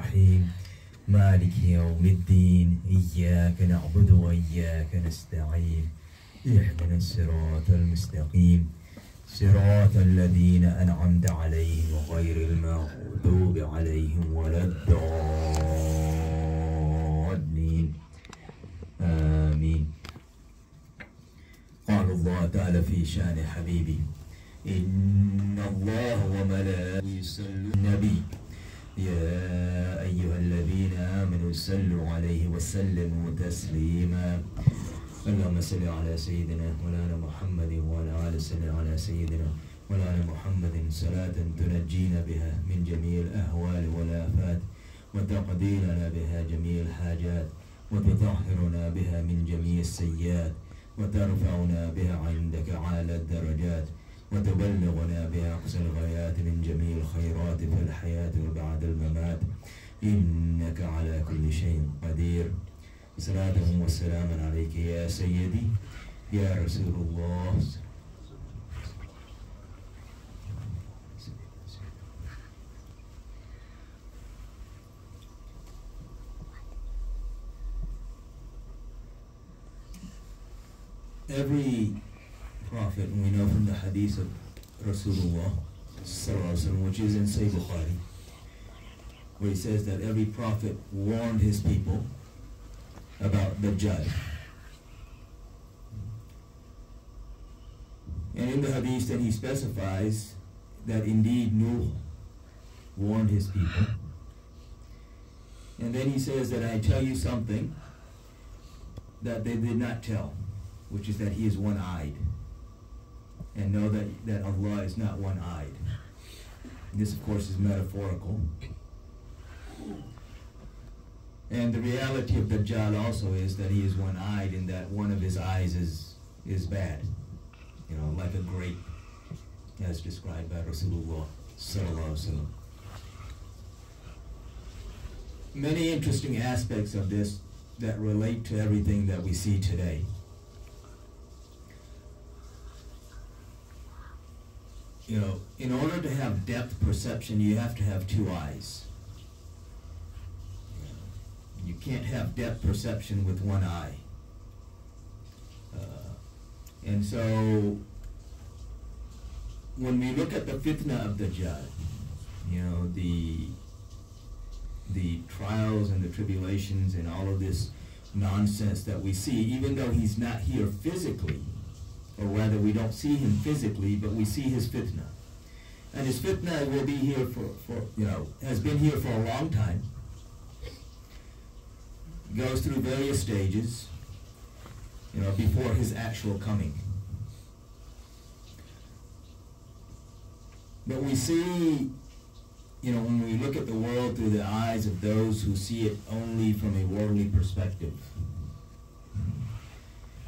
الرحيم. مالك يوم الدين. إياك نعبد وإياك نستعين. اهدنا الصراط المستقيم. صراط الذين أنعمت عليهم غير المغضوب عليهم ولا الضالين. آمين. قال الله تعالى في شأن حبيبي إن الله وملائكته يصلون النبي. يا أيها الذين آمنوا صلوا عليه وسلموا تسليما. اللهم صل على سيدنا مولانا محمد وعلى آل صل على سيدنا مولانا محمد. صلاة تنجينا بها من جميع الأهوال والآفات وتقضي لنا بها جميع الحاجات وتطهرنا بها من جميع السيئات وترفعنا بها عندك على الدرجات. وتبلغنا أقصى الغايات من جميع الخيرات في الحياة وبعد الممات. إنك على كل شيء قدير. صلاة وسلاما عليك يا سيدي. يا رسول الله. hadith of Rasulullah which is in Sahih Bukhari where he says that every prophet warned his people about the Dajjal, And in the hadith then he specifies that indeed Nuh warned his people. And then he says that I tell you something that they did not tell, which is that he is one-eyed. And know that, that Allah is not one-eyed. This, of course, is metaphorical. And the reality of Dajjal also is that he is one-eyed in that one of his eyes is, is bad. You know, like a grape, as described by Rasulullah. Many interesting aspects of this that relate to everything that we see today. You know, in order to have depth perception, you have to have two eyes. You can't have depth perception with one eye. Uh, and so, when we look at the fitna of the Dajjal, you know, the the trials and the tribulations and all of this nonsense that we see, even though he's not here physically, or rather we don't see him physically, but we see his fitna. And his fitna will be here for, for you know, has been here for a long time. Goes through various stages, you know, before his actual coming. But we see, you know, when we look at the world through the eyes of those who see it only from a worldly perspective,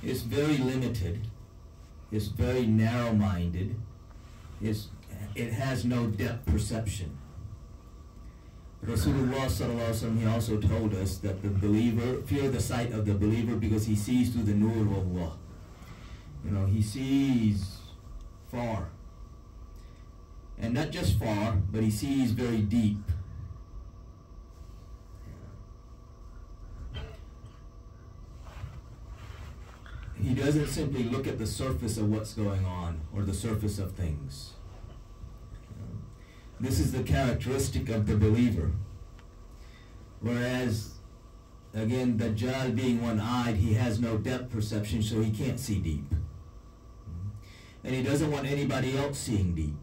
it's very limited, it's very narrow-minded, it's, it has no depth perception. Rasulullah sallallahu he also told us that the believer, fear the sight of the believer because he sees through the nur of Allah. You know, he sees far. And not just far, but he sees very deep. He doesn't simply look at the surface of what's going on or the surface of things. This is the characteristic of the believer. Whereas, again, the Dajjal being one-eyed, he has no depth perception, so he can't see deep. And he doesn't want anybody else seeing deep.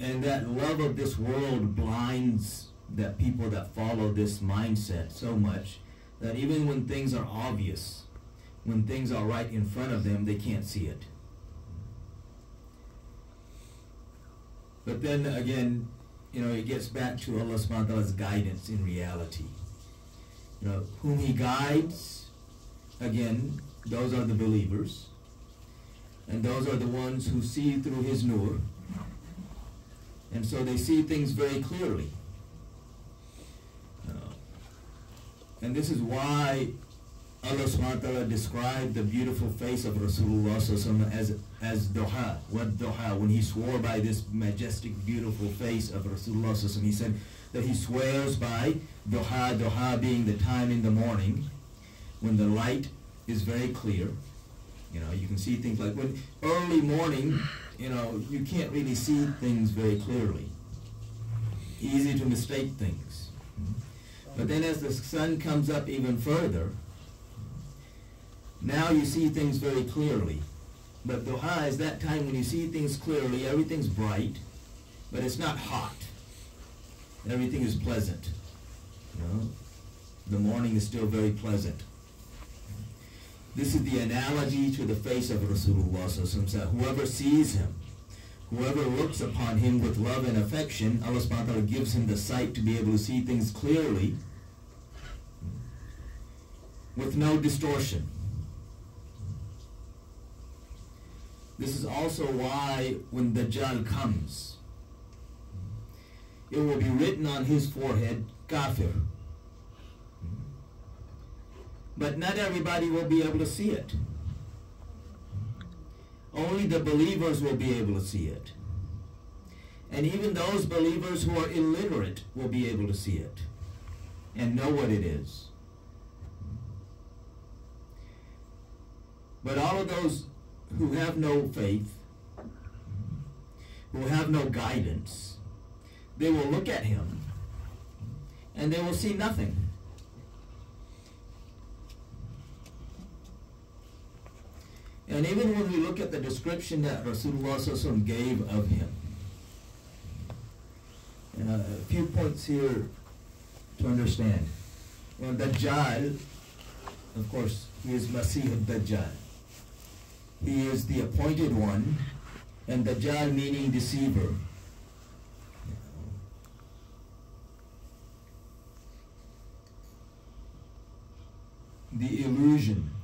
And that love of this world blinds that people that follow this mindset so much that even when things are obvious, when things are right in front of them, they can't see it. But then again, you know, it gets back to Allah subhanahu wa ta'ala's guidance in reality. You know, whom He guides, again, those are the believers. And those are the ones who see through His nur. And so they see things very clearly. Uh, and this is why Allah subhanahu described the beautiful face of Rasulullah as, as duha, what duha, when he swore by this majestic, beautiful face of Rasulullah he said that he swears by duha, duha being the time in the morning when the light is very clear. You know, you can see things like when early morning, you know, you can't really see things very clearly. Easy to mistake things. But then as the sun comes up even further, now you see things very clearly. But duha is that time when you see things clearly, everything's bright, but it's not hot. Everything is pleasant. You know? The morning is still very pleasant. This is the analogy to the face of Rasulullah Whoever sees him, whoever looks upon him with love and affection, Allah subhanahu wa ta'ala gives him the sight to be able to see things clearly with no distortion. This is also why when Dajjal comes, it will be written on his forehead, Kafir. But not everybody will be able to see it. Only the believers will be able to see it. And even those believers who are illiterate will be able to see it and know what it is. But all of those who have no faith, who have no guidance, they will look at him and they will see nothing. And even when we look at the description that Rasulullah gave of him, uh, a few points here to understand. Well, Dajjal, of course, he is Masih al-Dajjal. He is the appointed one, and Dajjal meaning deceiver. The illusion.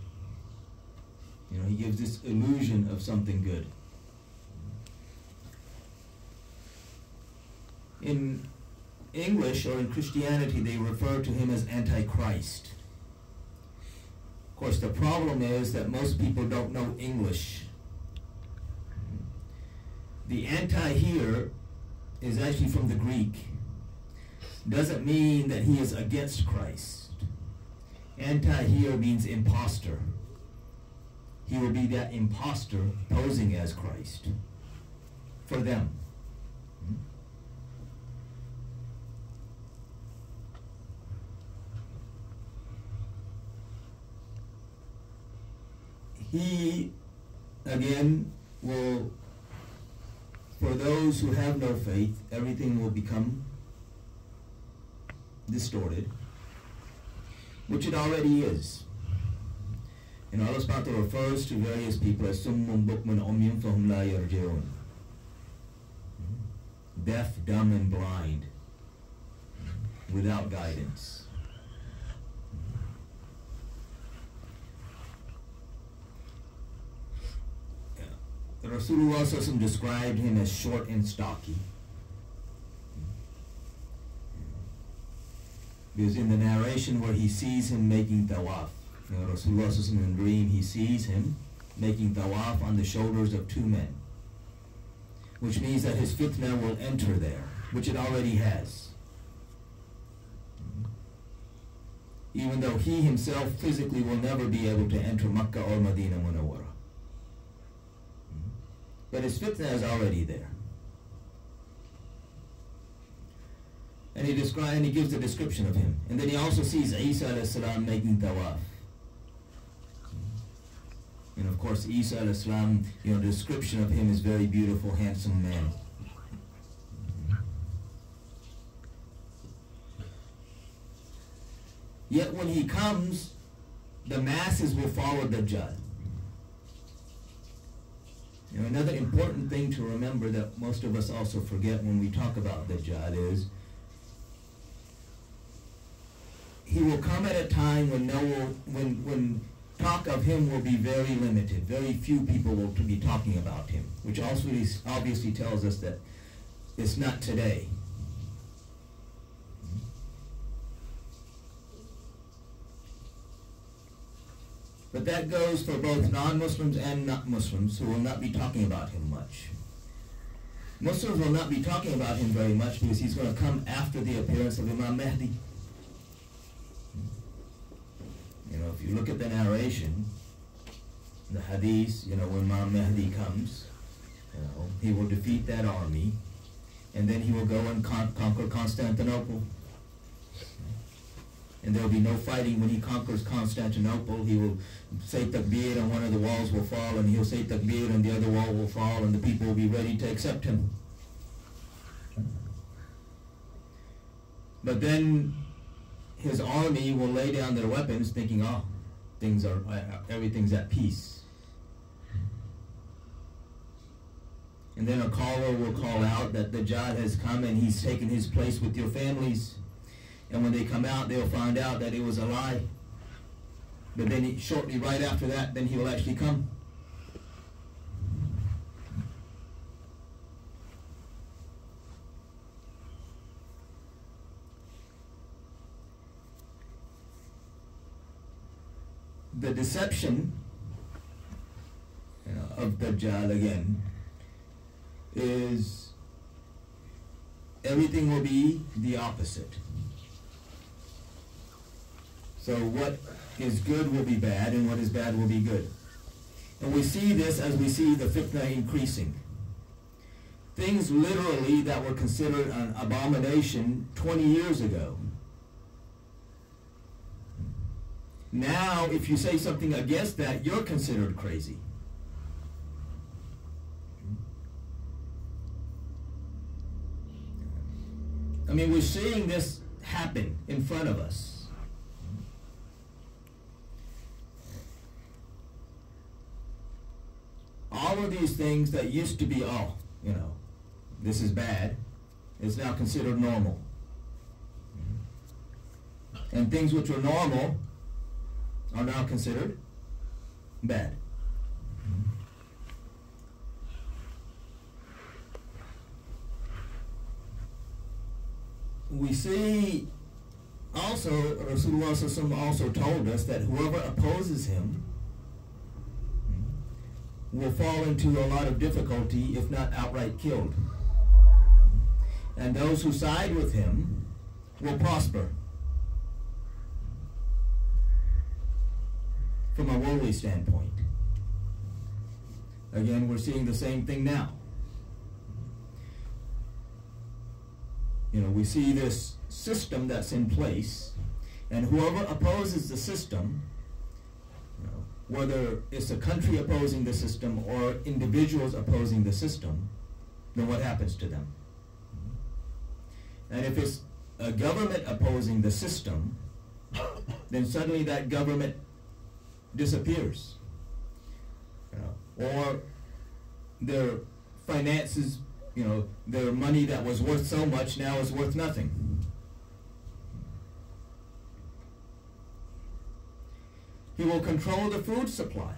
You know, he gives this illusion of something good. In English or in Christianity, they refer to him as Antichrist. Of course, the problem is that most people don't know English. The anti here is actually from the Greek. Doesn't mean that he is against Christ. Anti here means impostor. He will be that impostor posing as Christ for them. Hmm? he again will for those who have no faith everything will become distorted which it already is and Allah subhanahu refers to various people as summun bukmun umyun fahum la yarji'un. Deaf dumb and blind. Without guidance. Rasulullah described him as short and stocky. Because in the narration where he sees him making tawaf, know, Rasulullah in a dream, he sees him making tawaf on the shoulders of two men. Which means that his fitna will enter there, which it already has. Even though he himself physically will never be able to enter Makkah or Medina Munawwara. But his fitna is already there. And he describes and he gives a description of him. And then he also sees Isa making tawaf. And of course Isa salam, you know, the description of him is very beautiful, handsome man. Yet when he comes, the masses will follow Dajjal. You know, another important thing to remember that most of us also forget when we talk about Dajjal is he will come at a time when no when when talk of him will be very limited. Very few people will be talking about him, which also obviously tells us that it's not today. But that goes for both non-Muslims and not Muslims who will not be talking about him much. Muslims will not be talking about him very much because he's going to come after the appearance of Imam Mahdi. You look at the narration, the hadith, you know, when Imam Mahdi comes, you know, he will defeat that army, and then he will go and con- conquer Constantinople. And there will be no fighting when he conquers Constantinople. He will say takbir and one of the walls will fall, and he'll say takbir and the other wall will fall, and the people will be ready to accept him. But then his army will lay down their weapons thinking, oh, things are, uh, everything's at peace. And then a caller will call out that the Dajjal has come and he's taken his place with your families. And when they come out, they'll find out that it was a lie. But then he, shortly right after that, then he will actually come. The deception you know, of Dajjal again is everything will be the opposite. So what is good will be bad, and what is bad will be good. And we see this as we see the fitna increasing. Things literally that were considered an abomination 20 years ago. Now, if you say something against that, you're considered crazy. I mean, we're seeing this happen in front of us. All of these things that used to be, oh, you know, this is bad, is now considered normal. And things which were normal are now considered bad. we see also Rasulullah also told us that whoever opposes him will fall into a lot of difficulty if not outright killed. And those who side with him will prosper from a worldly standpoint. Again, we're seeing the same thing now. You know, we see this system that's in place, and whoever opposes the system, you know, whether it's a country opposing the system or individuals opposing the system, then what happens to them? And if it's a government opposing the system, then suddenly that government disappears. You know, or their finances you know, their money that was worth so much now is worth nothing. He will control the food supply.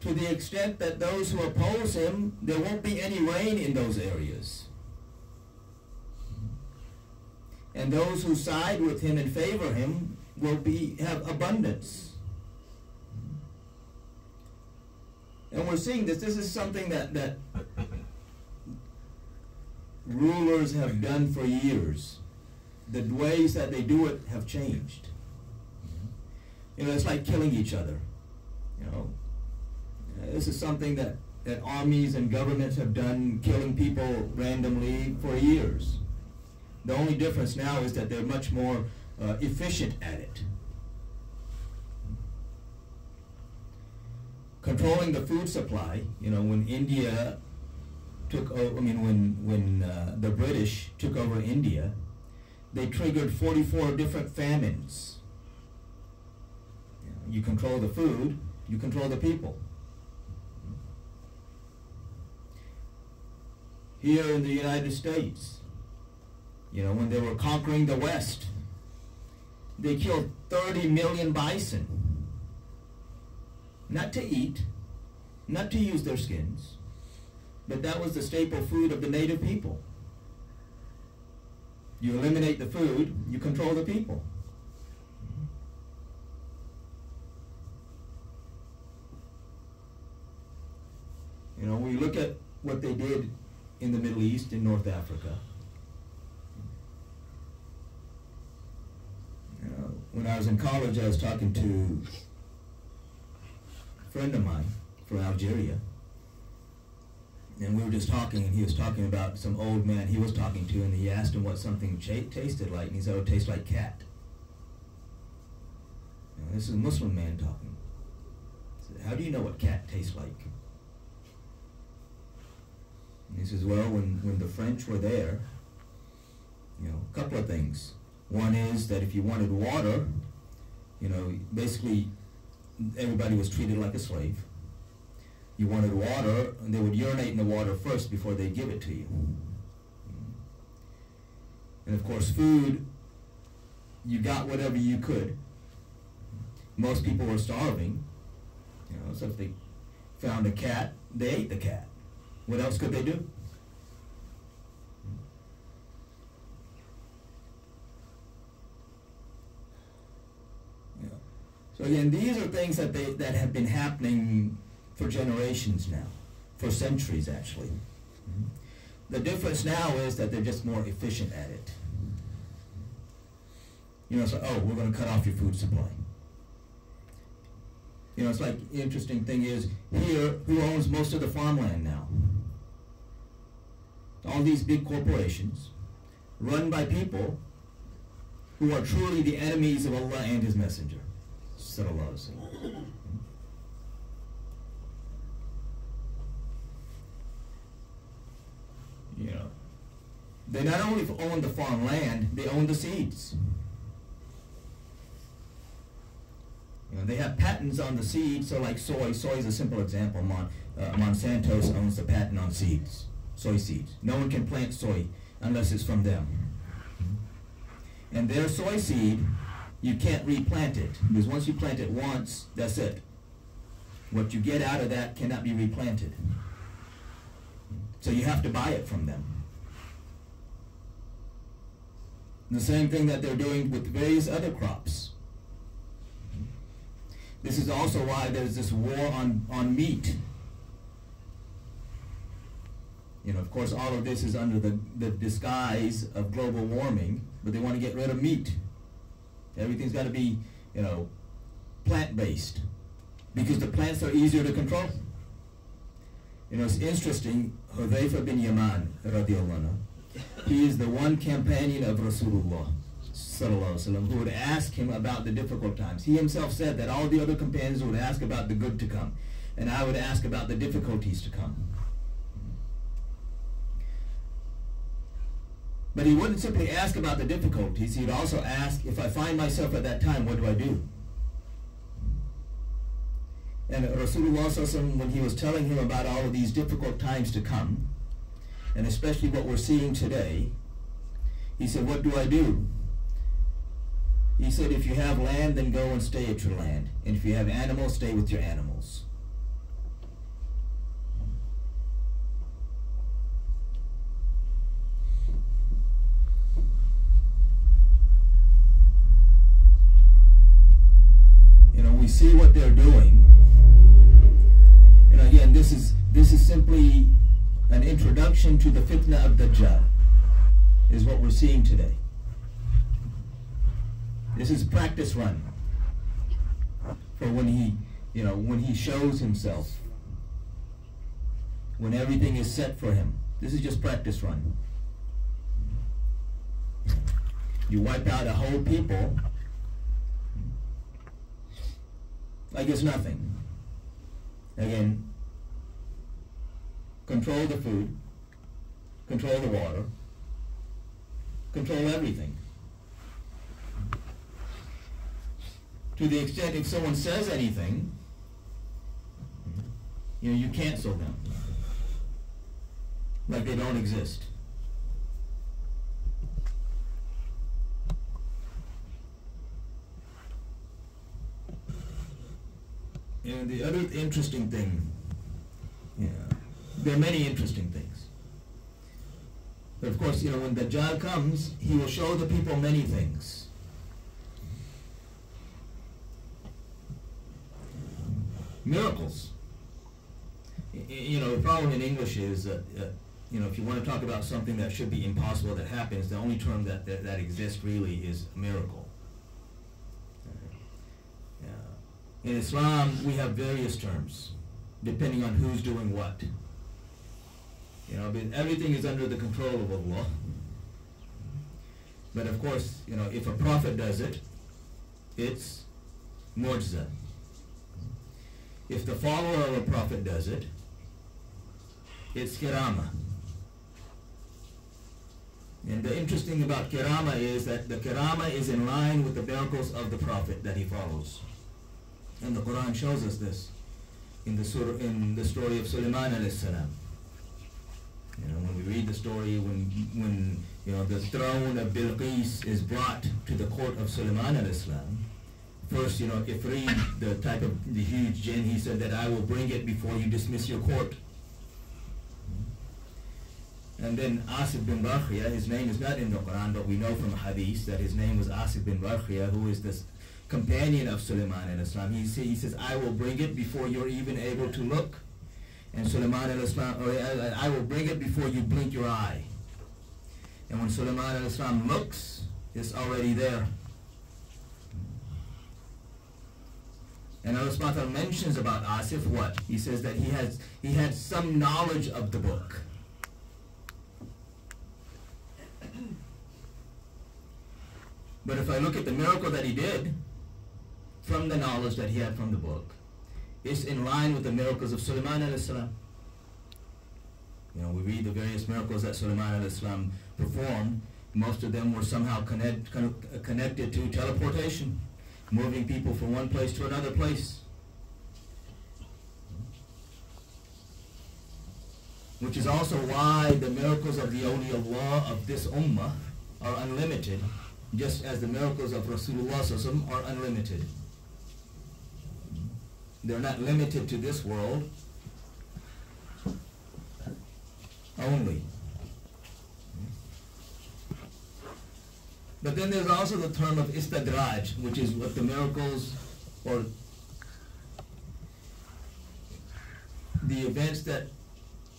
To the extent that those who oppose him, there won't be any rain in those areas. And those who side with him and favor him will be have abundance. And we're seeing this. This is something that, that rulers have done for years. The ways that they do it have changed. You know, it's like killing each other. You know, this is something that, that armies and governments have done, killing people randomly for years. The only difference now is that they're much more uh, efficient at it. controlling the food supply, you know, when India took over, I mean, when, when uh, the British took over India, they triggered 44 different famines. You, control the food, you control the people. Here in the United States, you know, when they were conquering the West, they killed 30 million bison not to eat, not to use their skins, but that was the staple food of the native people. You eliminate the food, you control the people. You know, we look at what they did in the Middle East, in North Africa. You know, when I was in college, I was talking to a friend of mine from Algeria. And we were just talking, and he was talking about some old man he was talking to, and he asked him what something tasted like, and he said, oh, it tastes like cat. Know, this is a Muslim man talking. Said, How do you know what cat tastes like? And he says, well, when, when the French were there, you know, a couple of things. One is that if you wanted water, you know, basically everybody was treated like a slave. You wanted water, and they would urinate in the water first before they give it to you. And of course, food, you got whatever you could. Most people were starving, you know, so if they found a cat, they ate the cat. What else could they do? Yeah. So again, these are things that they that have been happening for generations now, for centuries actually. Mm-hmm. The difference now is that they're just more efficient at it. You know, it's like, oh, we're going to cut off your food supply. You know, it's like, interesting thing is, here, who owns most of the farmland now? All these big corporations, run by people who are truly the enemies of Allah and His Messenger. Sallallahu Alaihi Wasallam. You know, they not only own the farmland, they own the seeds. You know, they have patents on the seeds, so like soy, soy is a simple example. Mon, uh, Monsanto owns the patent on seeds, soy seeds. No one can plant soy unless it's from them. And their soy seed, you can't replant it, because once you plant it once, that's it. What you get out of that cannot be replanted. So you have to buy it from them. The same thing that they're doing with various other crops. This is also why there's this war on, on meat. You know, of course, all of this is under the, the disguise of global warming, but they want to get rid of meat. Everything's got to be, you know, plant-based because the plants are easier to control. You know, it's interesting, Hudayfa bin Yaman, radiallahu anhu, he is the one companion of Rasulullah وسلم, who would ask him about the difficult times. He himself said that all the other companions would ask about the good to come, and I would ask about the difficulties to come. But he wouldn't simply ask about the difficulties, he'd also ask, if I find myself at that time, what do I do? And Rasulullah when he was telling him about all of these difficult times to come, and especially what we're seeing today, he said, what do I do? He said, if you have land, then go and stay at your land. And if you have animals, stay with your animals. You know, we see what they're doing. And again, this is this is simply an introduction to the fitna of Dajjal, is what we're seeing today. This is practice run for when he, you know, when he shows himself, when everything is set for him. This is just practice run. You wipe out a whole people like it's nothing. Again, control the food, control the water, control everything. To the extent if someone says anything, you know, you cancel them. Like they don't exist. And the other interesting thing, yeah, there are many interesting things. But of course, you know, when Dajjal comes, he will show the people many things. Miracles. You know, the problem in English is that, uh, you know, if you want to talk about something that should be impossible that happens, the only term that, that, that exists really is a miracle. Yeah. In Islam, we have various terms, depending on who's doing what. You know, everything is under the control of Allah. But of course, you know, if a prophet does it, it's mu'jiza. If the follower of a prophet does it, it's kirama. And the interesting about kirama is that the kirama is in line with the miracles of the prophet that he follows. And the Quran shows us this in the in the story of Sulaiman alayhi salam. You know, when we read the story, when when you know the throne of Bilqis is brought to the court of Sulaiman alayhi salam, first, you know, Ifrit, the type of the huge jinn, he said that I will bring it before you dismiss your court. And then Asif bin Barkhia, his name is not in the Quran, but we know from hadith that his name was Asif bin Barkhia, who is this companion of Sulaiman alayhi salam. He, say, he says, I will bring it before you're even able to look. And Sulaiman alayhi salam, or I I will bring it before you blink your eye. And when Sulaiman alayhi salam looks, it's already there. And Allah mentions about Asif what? He says that he has he had some knowledge of the book. But if I look at the miracle that he did from the knowledge that he had from the book, it's in line with the miracles of Sulaiman salam. You know, we read the various miracles that Sulaiman salam performed. Most of them were somehow connect, connected to teleportation, moving people from one place to another place. Which is also why the miracles of the awliyaullah of this ummah are unlimited, just as the miracles of Rasulullah are unlimited. They're not limited to this world only. But then there's also the term of istidraj, which is what the miracles or the events that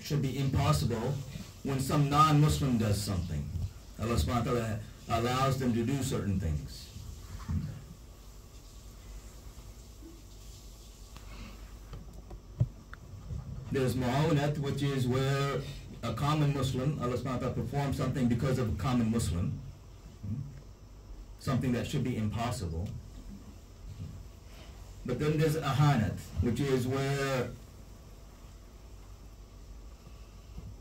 should be impossible when some non-Muslim does something. Allah allows them to do certain things. There's mu'awanat, which is where a common Muslim, Allah subhanahu performs something because of a common Muslim, something that should be impossible. But then there's ahanat, which is where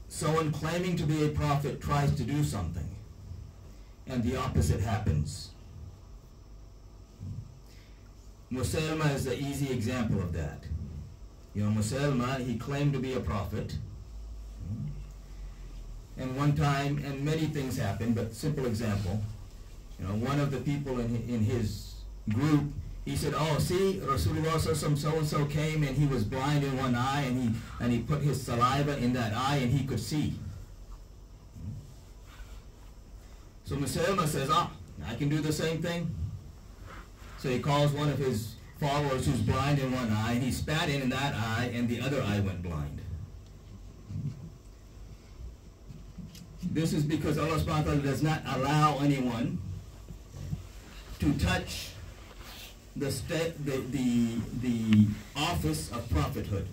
someone claiming to be a prophet tries to do something, and the opposite happens. Musaylama is the easy example of that. You know, Musaylama, he claimed to be a prophet. And one time, and many things happened, but simple example, you know, one of the people in, in his group, he said, oh, see, Rasulullah so-and-so came and he was blind in one eye and he, and he put his saliva in that eye and he could see. So Musaylama says, ah, I can do the same thing. So he calls one of his followers who's blind in one eye and he spat in that eye and the other eye went blind. This is because Allah subhanahu wa ta'ala does not allow anyone to touch the, the, the, the office of prophethood.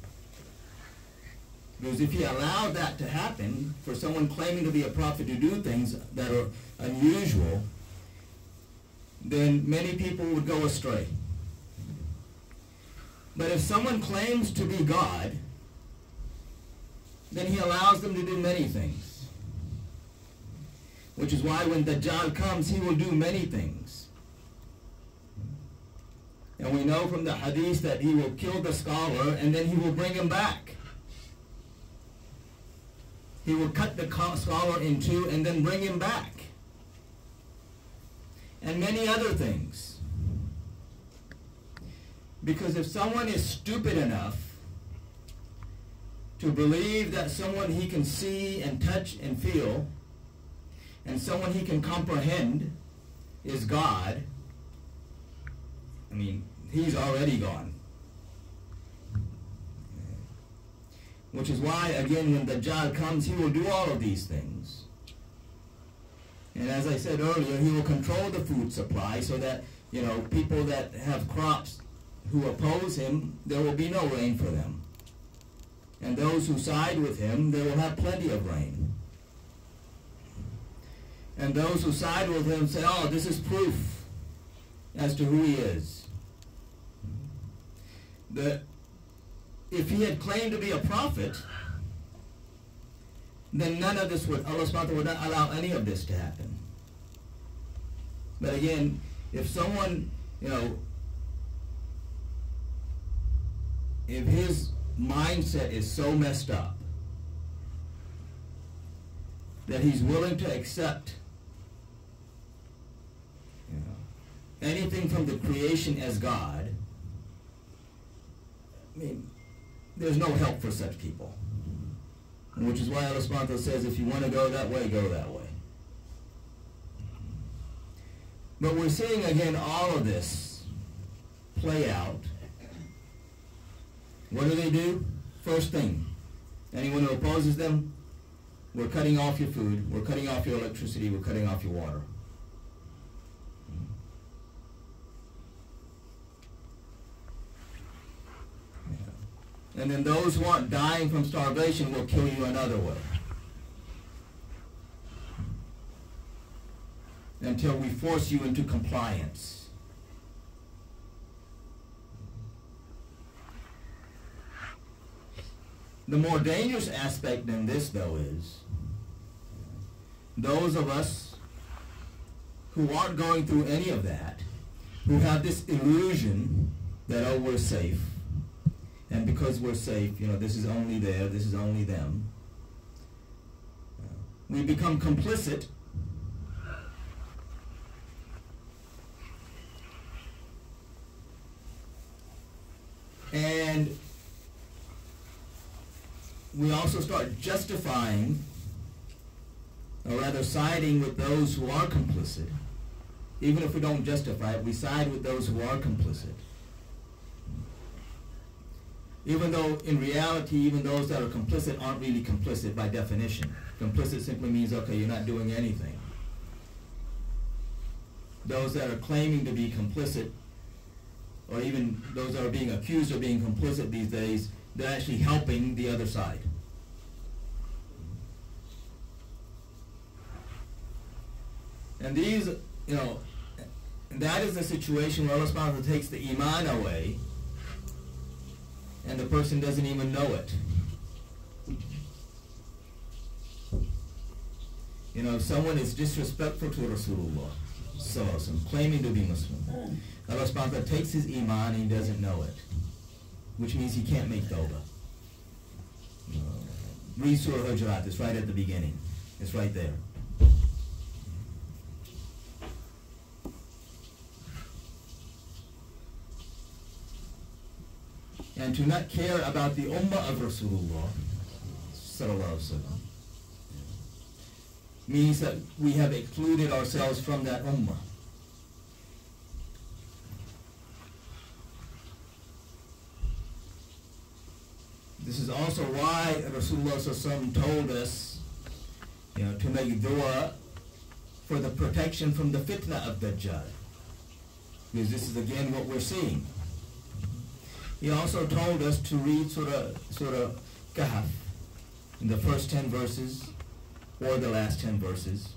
Because if he allowed that to happen, for someone claiming to be a prophet to do things that are unusual, then many people would go astray. But if someone claims to be God, then he allows them to do many things. Which is why when Dajjal comes, he will do many things. And we know from the hadith that he will kill the scholar and then he will bring him back. He will cut the scholar in two and then bring him back. And many other things. Because if someone is stupid enough to believe that someone he can see and touch and feel and someone he can comprehend is God, I mean, he's already gone. Which is why, again, when Dajjal comes, he will do all of these things. And as I said earlier, he will control the food supply so that, you know, people that have crops who oppose him, there will be no rain for them. And those who side with him, they will have plenty of rain. And those who side with him say, oh, this is proof as to who he is. That if he had claimed to be a prophet, then none of this would, Allah subhanahu would not allow any of this to happen. But again, if someone, you know, if his mindset is so messed up that he's willing to accept you know, anything from the creation as God, I mean, there's no help for such people. Which is why subhanahu says, if you want to go that way, go that way. But we're seeing again all of this play out. What do they do? First thing, anyone who opposes them, we're cutting off your food, we're cutting off your electricity, we're cutting off your water. And then those who aren't dying from starvation will kill you another way. Until we force you into compliance. The more dangerous aspect than this, though, is those of us who aren't going through any of that, who have this illusion that, oh, we're safe, and because we're safe, you know, this is only there, this is only them. We become complicit and we also start justifying or rather siding with those who are complicit even if we don't justify it we side with those who are complicit even though in reality, even those that are complicit aren't really complicit by definition. Complicit simply means, okay, you're not doing anything. Those that are claiming to be complicit, or even those that are being accused of being complicit these days, they're actually helping the other side. And these, you know, that is the situation where Allah takes the iman away and the person doesn't even know it. You know, if someone is disrespectful to Rasulullah, so, claiming to be Muslim, Allah subhanahu takes his iman and he doesn't know it, which means he can't make tawbah. Read Surah Hujurat, it's right at the beginning. It's right there. and to not care about the ummah of Rasulullah means that we have excluded ourselves from that ummah. This is also why Rasulullah told us you know, to make dua for the protection from the fitna of Dajjal. Because this is again what we're seeing. He also told us to read Surah, Surah Kahf in the first 10 verses or the last 10 verses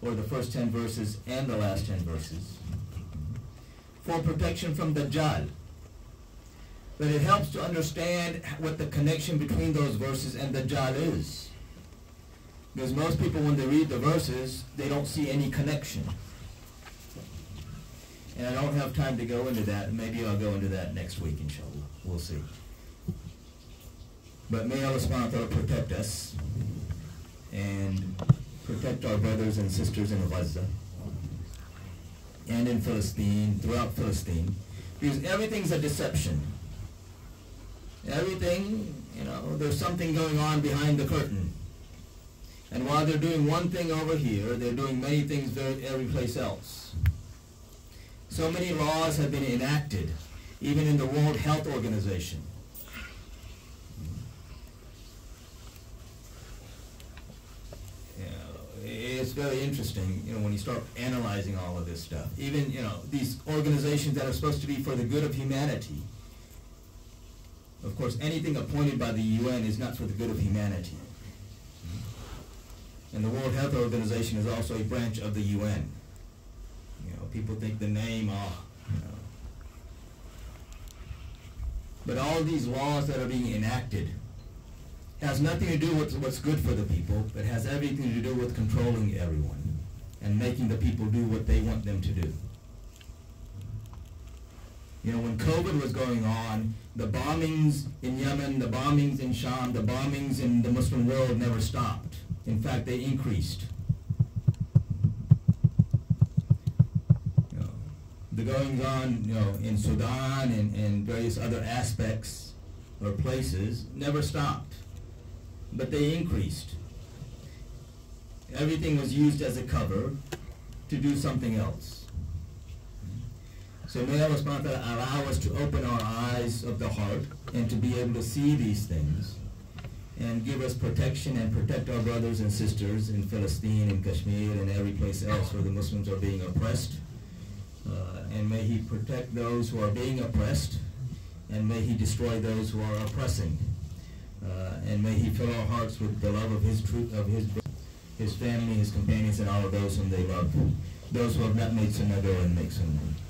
or the first 10 verses and the last 10 verses for protection from Dajjal. But it helps to understand what the connection between those verses and the Dajjal is. Because most people, when they read the verses, they don't see any connection. And I don't have time to go into that. Maybe I'll go into that next week, inshallah. We'll see. But may Allah subhanahu wa ta'ala protect us and protect our brothers and sisters in Gaza and in Palestine, throughout Palestine. Because everything's a deception. Everything, you know, there's something going on behind the curtain. And while they're doing one thing over here, they're doing many things very, every place else. So many laws have been enacted, even in the World Health Organization. You know, it's very interesting, you know, when you start analyzing all of this stuff. Even, you know, these organizations that are supposed to be for the good of humanity. Of course, anything appointed by the UN is not for the good of humanity. And the World Health Organization is also a branch of the UN. You know, people think the name, oh, you know. But all these laws that are being enacted has nothing to do with what's good for the people, but has everything to do with controlling everyone and making the people do what they want them to do. You know, when COVID was going on, the bombings in Yemen, the bombings in Sham, the bombings in the Muslim world never stopped. In fact, they increased. The goings on, you know, in Sudan and, and various other aspects or places never stopped, but they increased. Everything was used as a cover to do something else. So may Allah subhanahu allow us to open our eyes of the heart and to be able to see these things and give us protection and protect our brothers and sisters in Palestine and Kashmir and every place else where the Muslims are being oppressed. Uh, and may He protect those who are being oppressed and may He destroy those who are oppressing. Uh, and may He fill our hearts with the love of His truth, of His His family, His companions, and all of those whom they love. Those who have not made sunnah go and make sunnah.